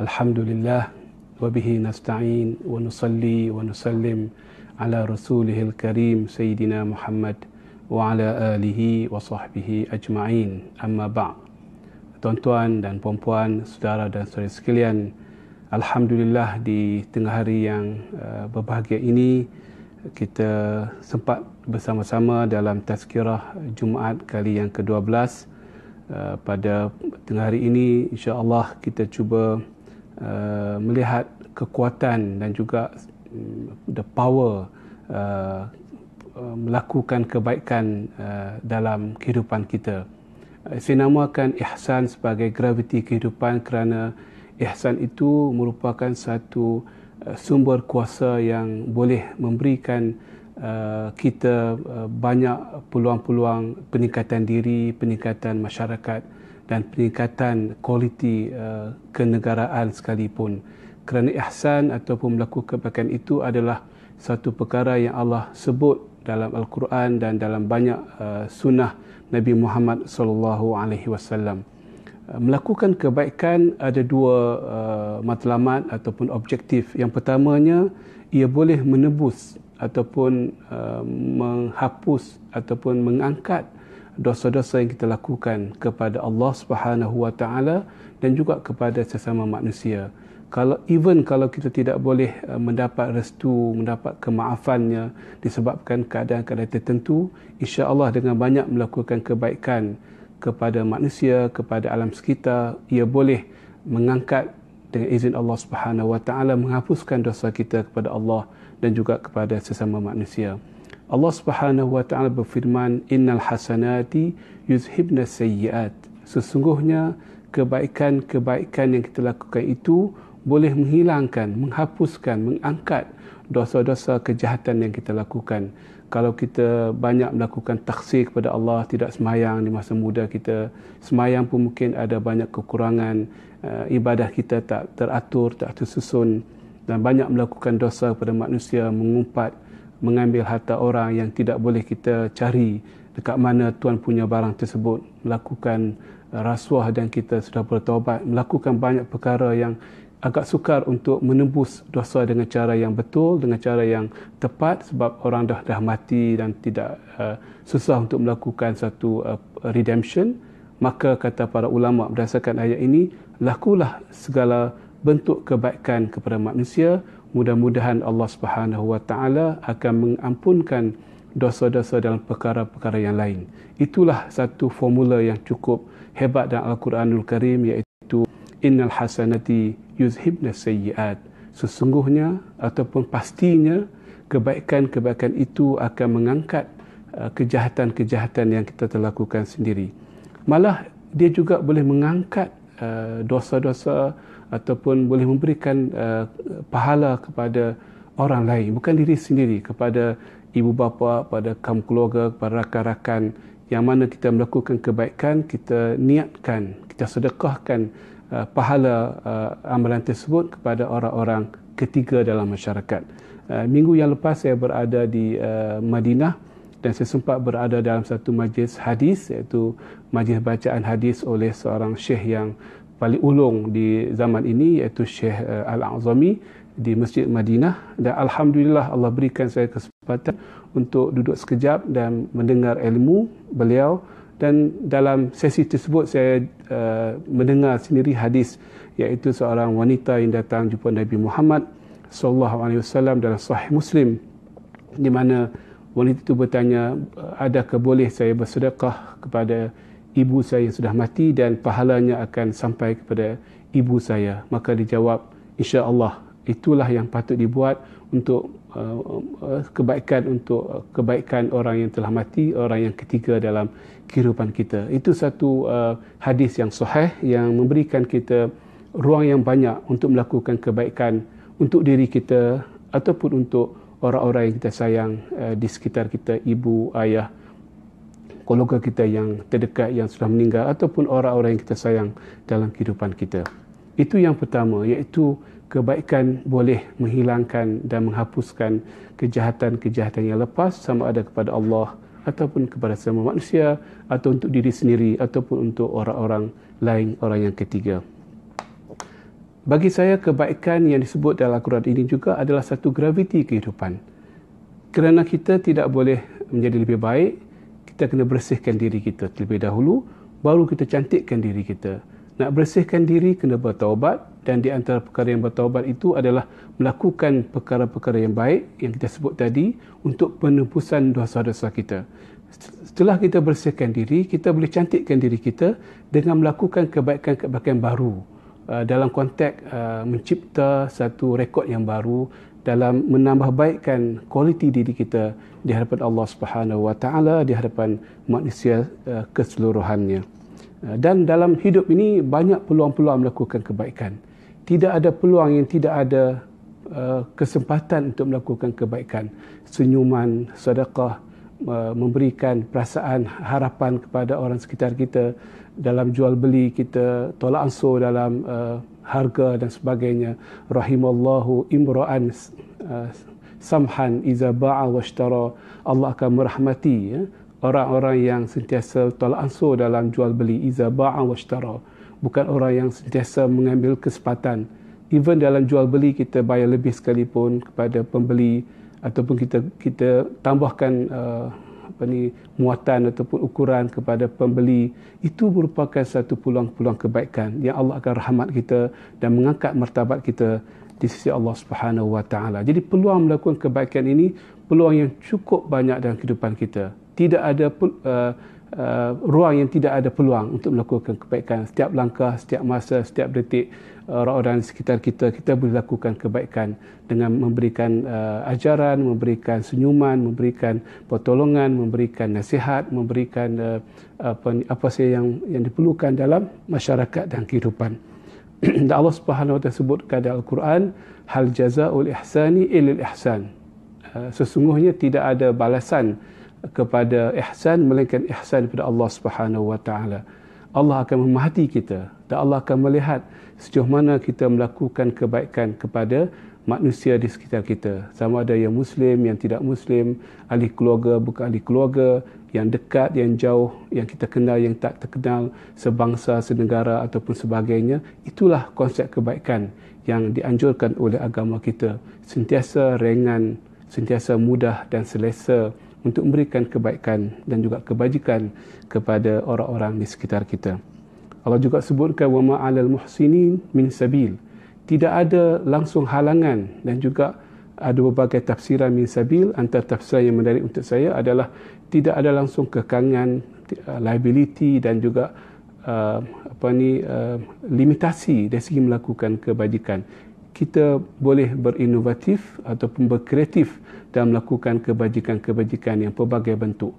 Alhamdulillah. Wa bihi nasta'in wa nusalli wa nusallim ala rasulihil karim sayyidina Muhammad wa ala alihi wa sahbihi ajma'in. Amma ba' Tuan-tuan dan puan-puan, saudara dan saudari sekalian, Alhamdulillah di tengah hari yang uh, berbahagia ini kita sempat bersama-sama dalam tazkirah Jumaat kali yang ke-12 Uh, pada tengah hari ini insya-Allah kita cuba uh, melihat kekuatan dan juga um, the power uh, melakukan kebaikan uh, dalam kehidupan kita. Saya namakan ihsan sebagai graviti kehidupan kerana ihsan itu merupakan satu uh, sumber kuasa yang boleh memberikan kita uh, banyak peluang-peluang peningkatan diri, peningkatan masyarakat dan peningkatan kualiti uh, kenegaraan sekalipun. Kerana ihsan ataupun melakukan kebaikan itu adalah satu perkara yang Allah sebut dalam Al-Quran dan dalam banyak sunnah Nabi Muhammad sallallahu alaihi wasallam. Melakukan kebaikan ada dua matlamat ataupun objektif. Yang pertamanya ia boleh menebus ataupun uh, menghapus ataupun mengangkat dosa-dosa yang kita lakukan kepada Allah Subhanahu Wa Taala dan juga kepada sesama manusia. Kalau even kalau kita tidak boleh uh, mendapat restu, mendapat kemaafannya disebabkan keadaan-keadaan tertentu, insya-Allah dengan banyak melakukan kebaikan kepada manusia, kepada alam sekitar, ia boleh mengangkat dengan izin Allah Subhanahu Wa Taala menghapuskan dosa kita kepada Allah dan juga kepada sesama manusia. Allah Subhanahu wa taala berfirman, "Innal hasanati yuzhibna sayyi'at." Sesungguhnya kebaikan-kebaikan yang kita lakukan itu boleh menghilangkan, menghapuskan, mengangkat dosa-dosa kejahatan yang kita lakukan. Kalau kita banyak melakukan taksir kepada Allah, tidak semayang di masa muda kita, semayang pun mungkin ada banyak kekurangan, uh, ibadah kita tak teratur, tak tersusun, dan banyak melakukan dosa kepada manusia mengumpat mengambil harta orang yang tidak boleh kita cari dekat mana tuan punya barang tersebut. Melakukan uh, rasuah dan kita sudah bertaubat melakukan banyak perkara yang agak sukar untuk menembus dosa dengan cara yang betul dengan cara yang tepat sebab orang dah dah mati dan tidak uh, susah untuk melakukan satu uh, redemption. Maka kata para ulama berdasarkan ayat ini lakulah segala bentuk kebaikan kepada manusia. Mudah-mudahan Allah Subhanahu wa taala akan mengampunkan dosa-dosa dalam perkara-perkara yang lain. Itulah satu formula yang cukup hebat dalam Al-Quranul Karim iaitu innal hasanati yuzhibna sayyiat. Sesungguhnya ataupun pastinya kebaikan-kebaikan itu akan mengangkat uh, kejahatan-kejahatan yang kita telah lakukan sendiri. Malah dia juga boleh mengangkat uh, dosa-dosa ataupun boleh memberikan uh, pahala kepada orang lain. Bukan diri sendiri kepada ibu bapa pada kaum keluarga kepada rakan-rakan. Yang mana kita melakukan kebaikan kita niatkan kita sedekahkan uh, pahala uh, amalan tersebut kepada orang-orang ketiga dalam masyarakat. Uh, minggu yang lepas saya berada di uh, Madinah dan saya sempat berada dalam satu majlis hadis iaitu majlis bacaan hadis oleh seorang syekh yang paling ulung di zaman ini iaitu Syekh uh, Al-Azami di Masjid Madinah. Dan alhamdulillah Allah berikan saya kesempatan untuk duduk sekejap dan mendengar ilmu beliau dan dalam sesi tersebut saya uh, mendengar sendiri hadis iaitu seorang wanita yang datang jumpa Nabi Muhammad sallallahu alaihi wasallam dalam sahih Muslim di mana wanita itu bertanya adakah boleh saya bersedekah kepada ibu saya sudah mati dan pahalanya akan sampai kepada ibu saya? Maka dijawab insya-Allah itulah yang patut dibuat untuk uh, uh, kebaikan untuk uh, kebaikan orang yang telah mati orang yang ketiga dalam kehidupan kita itu satu uh, hadis yang sahih yang memberikan kita ruang yang banyak untuk melakukan kebaikan untuk diri kita ataupun untuk orang-orang yang kita sayang uh, di sekitar kita ibu ayah keluarga kita yang terdekat yang sudah meninggal ataupun orang-orang yang kita sayang dalam kehidupan kita. Itu yang pertama iaitu kebaikan boleh menghilangkan dan menghapuskan kejahatan-kejahatan yang lepas sama ada kepada Allah ataupun kepada semua manusia atau untuk diri sendiri ataupun untuk orang-orang lain orang yang ketiga. Bagi saya kebaikan yang disebut dalam Al-Quran ini juga adalah satu graviti kehidupan. Kerana kita tidak boleh menjadi lebih baik, kita kena bersihkan diri kita terlebih dahulu, baru kita cantikkan diri kita. Nak bersihkan diri kena bertaubat dan di antara perkara yang bertaubat itu adalah melakukan perkara-perkara yang baik yang kita sebut tadi untuk penebusan dosa-dosa kita. Setelah kita bersihkan diri, kita boleh cantikkan diri kita dengan melakukan kebaikan-kebaikan baru uh, dalam konteks uh, mencipta satu rekod yang baru dalam menambah baikkan kualiti diri kita di hadapan Allah Subhanahu Wa Taala di hadapan manusia uh, keseluruhannya. Uh, dan dalam hidup ini banyak peluang-peluang melakukan kebaikan. Tidak ada peluang yang tidak ada uh, kesempatan untuk melakukan kebaikan. Senyuman, sedekah, uh, memberikan perasaan harapan kepada orang sekitar kita dalam jual beli kita, tolak ansur dalam harga dan sebagainya. Rahimallahu imra'an samhan iza ba'a washtara. Allah akan merahmati ya, orang-orang yang sentiasa tolak ansur dalam jual beli iza ba'a washtara bukan orang yang sentiasa mengambil kesempatan. Even dalam jual beli kita bayar lebih sekalipun kepada pembeli ataupun kita kita tambahkan uh, apa ni muatan ataupun ukuran kepada pembeli. Itu merupakan satu peluang-peluang kebaikan yang Allah akan rahmat kita dan mengangkat martabat kita di sisi Allah Subhanahu Wa Taala. Jadi peluang melakukan kebaikan ini peluang yang cukup banyak dalam kehidupan kita tidak ada uh, uh, ruang yang tidak ada peluang untuk melakukan kebaikan. Setiap langkah setiap masa setiap detik uh, orang-orang di sekitar kita kita boleh lakukan kebaikan dengan memberikan uh, ajaran memberikan senyuman memberikan pertolongan memberikan nasihat memberikan uh, apa apa saja yang yang diperlukan dalam masyarakat dan kehidupan. Dan Allah Subhanahu wa taala sebutkan dalam Al-Quran hal jazaul ihsani ilal ihsan. Uh, sesungguhnya tidak ada balasan kepada ihsan melainkan ihsan kepada Allah Subhanahu wa taala. Allah akan memahati kita dan Allah akan melihat sejauh mana kita melakukan kebaikan kepada manusia di sekitar kita. Sama ada yang muslim, yang tidak muslim, ahli keluarga, bukan ahli keluarga, yang dekat, yang jauh, yang kita kenal, yang tak terkenal, sebangsa, senegara ataupun sebagainya. Itulah konsep kebaikan yang dianjurkan oleh agama kita. Sentiasa ringan, sentiasa mudah dan selesa untuk memberikan kebaikan dan juga kebajikan kepada orang-orang di sekitar kita. Allah juga sebutkan wa ma'alal muhsinin min sabil. Tidak ada langsung halangan dan juga ada berbagai tafsiran min sabil antara tafsiran yang menarik untuk saya adalah tidak ada langsung kekangan uh, liability dan juga uh, apa ni uh, limitasi dari segi melakukan kebajikan kita boleh berinovatif ataupun berkreatif dan melakukan kebajikan-kebajikan yang pelbagai bentuk.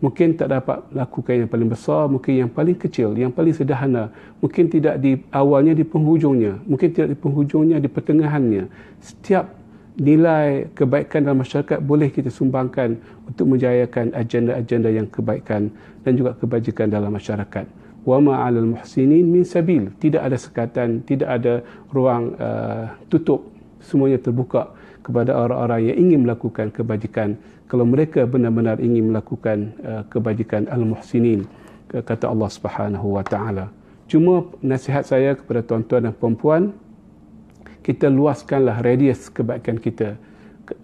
Mungkin tak dapat lakukan yang paling besar, mungkin yang paling kecil, yang paling sederhana. Mungkin tidak di awalnya, di penghujungnya. Mungkin tidak di penghujungnya, di pertengahannya. Setiap nilai kebaikan dalam masyarakat boleh kita sumbangkan untuk menjayakan agenda-agenda yang kebaikan dan juga kebajikan dalam masyarakat wa ma 'alal muhsinin min sabil. Tidak ada sekatan tidak ada ruang uh, tutup. Semuanya terbuka kepada orang-orang yang ingin melakukan kebajikan. Kalau mereka benar-benar ingin melakukan uh, kebajikan al-muhsinin kata Allah Subhanahu wa taala. Cuma nasihat saya kepada tuan-tuan dan puan-puan kita luaskanlah radius kebaikan kita.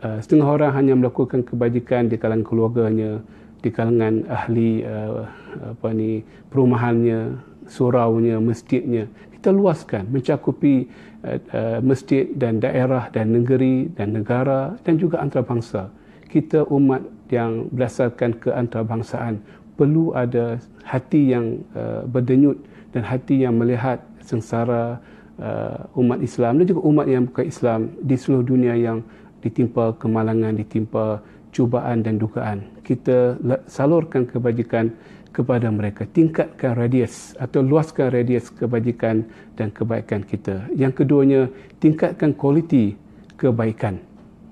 Uh, setengah orang hanya melakukan kebajikan di kalangan keluarganya di kalangan ahli uh, apa ni perumahannya, suraunya, masjidnya. Kita luaskan mencakupi uh, uh, masjid dan daerah dan negeri dan negara dan juga antarabangsa. Kita umat yang berdasarkan keantarbangsaan perlu ada hati yang uh, berdenyut dan hati yang melihat sengsara uh, umat Islam dan juga umat yang bukan Islam di seluruh dunia yang ditimpa kemalangan, ditimpa cubaan dan dugaan. Kita salurkan kebajikan kepada mereka. Tingkatkan radius atau luaskan radius kebajikan dan kebaikan kita. Yang keduanya, tingkatkan kualiti kebaikan.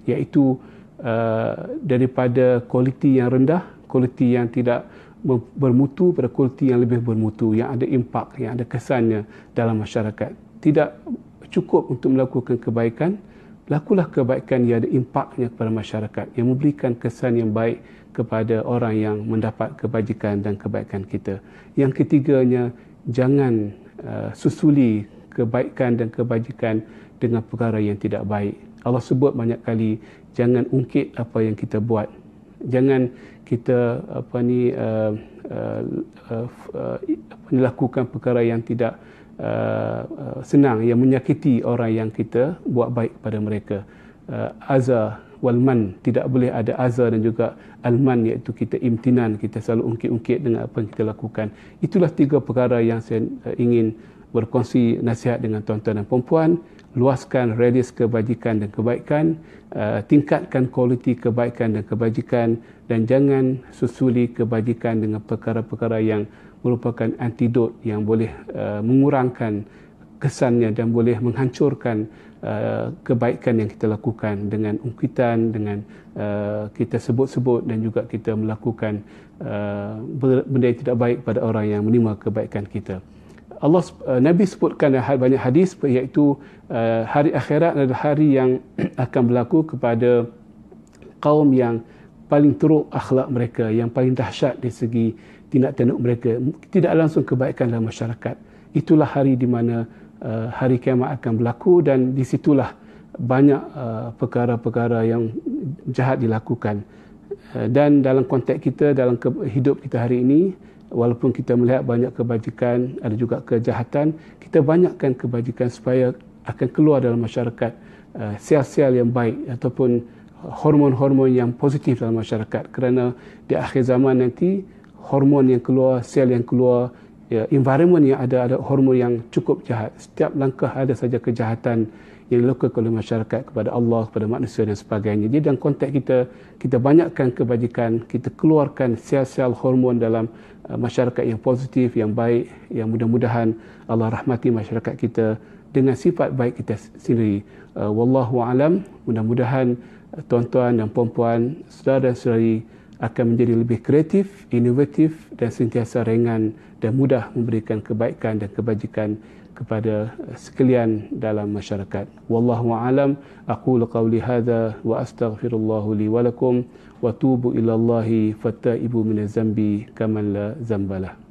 Iaitu uh, daripada kualiti yang rendah, kualiti yang tidak bermutu pada kualiti yang lebih bermutu, yang ada impak, yang ada kesannya dalam masyarakat. Tidak cukup untuk melakukan kebaikan, lakulah kebaikan yang ada impaknya kepada masyarakat yang memberikan kesan yang baik kepada orang yang mendapat kebajikan dan kebaikan kita. Yang ketiganya, jangan uh, susuli kebaikan dan kebajikan dengan perkara yang tidak baik. Allah sebut banyak kali jangan ungkit apa yang kita buat. Jangan kita apa ni uh, uh, uh, uh, lakukan perkara yang tidak uh, uh, senang yang menyakiti orang yang kita buat baik pada mereka. Uh, azza wal man tidak boleh ada azza dan juga al man iaitu kita imtinan kita selalu ungkit-ungkit dengan apa yang kita lakukan. Itulah tiga perkara yang saya uh, ingin berkongsi nasihat dengan tuan-tuan dan puan-puan luaskan radius kebajikan dan kebaikan uh, tingkatkan kualiti kebaikan dan kebajikan dan jangan susuli kebajikan dengan perkara-perkara yang merupakan antidot yang boleh uh, mengurangkan kesannya dan boleh menghancurkan uh, kebaikan yang kita lakukan dengan ungkitan dengan uh, kita sebut-sebut dan juga kita melakukan uh, benda yang tidak baik pada orang yang menerima kebaikan kita. Allah uh, Nabi sebutkan banyak hadis iaitu uh, hari akhirat adalah hari yang akan berlaku kepada kaum yang paling teruk akhlak mereka yang paling dahsyat dari segi tindak tanduk mereka. Tidak langsung kebaikan dalam masyarakat. Itulah hari di mana uh, hari kiamat akan berlaku dan di situlah banyak perkara-perkara yang jahat dilakukan. Dan dalam konteks kita dalam hidup kita hari ini walaupun kita melihat banyak kebajikan, ada juga kejahatan, kita banyakkan kebajikan supaya akan keluar dalam masyarakat uh, sel-sel yang baik ataupun hormon-hormon yang positif dalam masyarakat. Kerana di akhir zaman nanti hormon yang keluar, sel yang keluar, ya, environment yang ada ada hormon yang cukup jahat. Setiap langkah ada saja kejahatan yang dilakukan oleh masyarakat kepada Allah, kepada manusia dan sebagainya. Jadi dalam konteks kita, kita banyakkan kebajikan, kita keluarkan sel-sel hormon dalam uh, masyarakat yang positif, yang baik, yang mudah-mudahan Allah rahmati masyarakat kita dengan sifat baik kita sendiri. Uh, wallahu alam, mudah-mudahan uh, tuan-tuan dan puan-puan, saudara dan saudari akan menjadi lebih kreatif, inovatif dan sentiasa ringan dan mudah memberikan kebaikan dan kebajikan kepada sekalian dalam masyarakat. Wallahu a'lam. Aqulu qawli hadha wa astaghfirullah li wa lakum wa tubu ila Allah fataibu min zambi kama la zambalah.